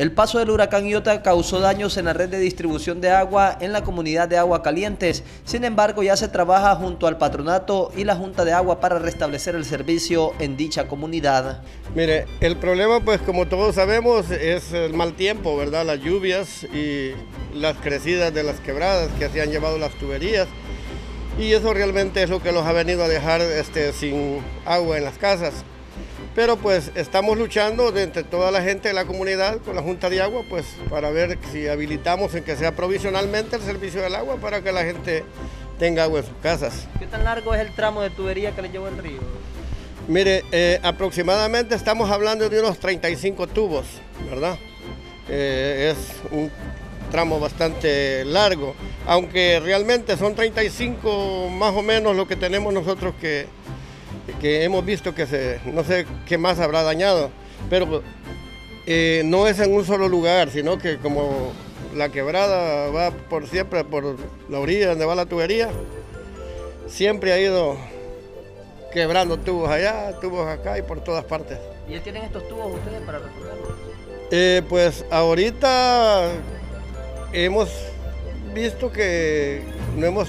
El paso del huracán Iota causó daños en la red de distribución de agua en la comunidad de Agua Calientes. Sin embargo, ya se trabaja junto al patronato y la Junta de Agua para restablecer el servicio en dicha comunidad. Mire, el problema, pues como todos sabemos, es el mal tiempo, ¿verdad? Las lluvias y las crecidas de las quebradas que se han llevado las tuberías. Y eso realmente es lo que los ha venido a dejar este, sin agua en las casas. Pero pues estamos luchando entre toda la gente de la comunidad con la Junta de Agua, pues para ver si habilitamos en que sea provisionalmente el servicio del agua para que la gente tenga agua en sus casas. ¿Qué tan largo es el tramo de tubería que le lleva el río? Mire, eh, aproximadamente estamos hablando de unos 35 tubos, ¿verdad? Eh, es un tramo bastante largo, aunque realmente son 35 más o menos lo que tenemos nosotros que, que hemos visto que se, no sé qué más habrá dañado, pero eh, no es en un solo lugar, sino que como la quebrada va por siempre por la orilla donde va la tubería, siempre ha ido quebrando tubos allá, tubos acá y por todas partes. ¿Y ya tienen estos tubos ustedes para recorrerlos? Eh, pues ahorita hemos visto que no hemos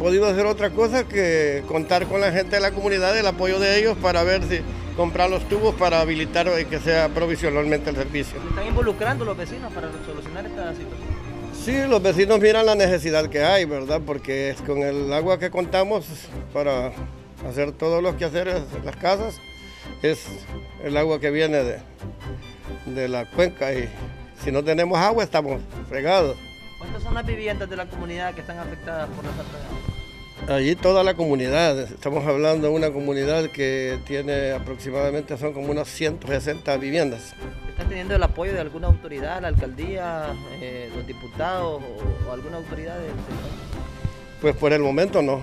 podido hacer otra cosa que contar con la gente de la comunidad, el apoyo de ellos para ver si comprar los tubos para habilitar y que sea provisionalmente el servicio. ¿Están involucrando los vecinos para solucionar esta situación? Sí, los vecinos miran la necesidad que hay, ¿verdad? Porque es con el agua que contamos para hacer todos los quehaceres en las casas, es el agua que viene de, de la cuenca y si no tenemos agua estamos fregados. ¿Cuántas son las viviendas de la comunidad que están afectadas por la falta de agua? Allí toda la comunidad, estamos hablando de una comunidad que tiene aproximadamente, son como unas 160 viviendas. ¿Están teniendo el apoyo de alguna autoridad, la alcaldía, eh, los diputados o, alguna autoridad del Pues por el momento no.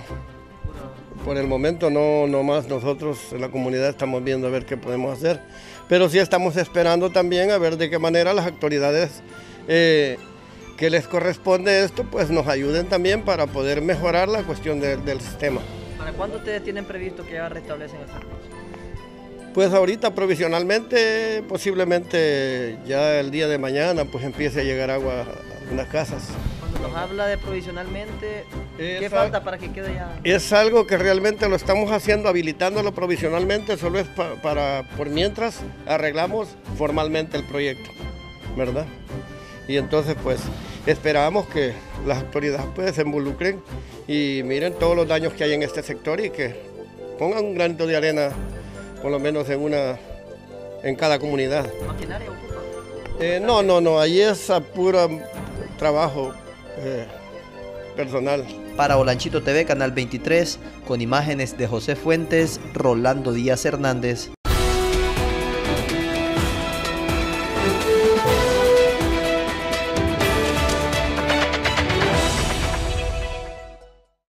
Por el momento no, no más nosotros en la comunidad estamos viendo a ver qué podemos hacer, pero sí estamos esperando también a ver de qué manera las autoridades eh, que les corresponde esto, pues nos ayuden también para poder mejorar la cuestión del sistema. ¿Para cuándo ustedes tienen previsto que ya restablecen el servicio? Pues ahorita provisionalmente, posiblemente ya el día de mañana, pues empiece a llegar agua a unas casas. Cuando nos habla de provisionalmente, ¿qué falta para que quede ya? Es algo que realmente lo estamos haciendo, habilitándolo provisionalmente, solo es para, por mientras arreglamos formalmente el proyecto, ¿verdad? Y entonces pues esperamos que las autoridades pues, se involucren y miren todos los daños que hay en este sector y que pongan un granito de arena, por lo menos en una, en cada comunidad. ¿Maquinaria ocupa? Eh, no, no, no, ahí es a puro trabajo eh, personal. Para Olanchito TV, Canal 23, con imágenes de José Fuentes, Rolando Díaz Hernández.